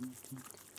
to my feet.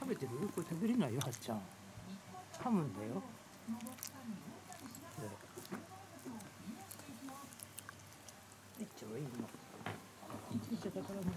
食べてる？これ食べれないよはっちゃん。噛むんだよ。めっちゃいいの。ちっちゃい宝物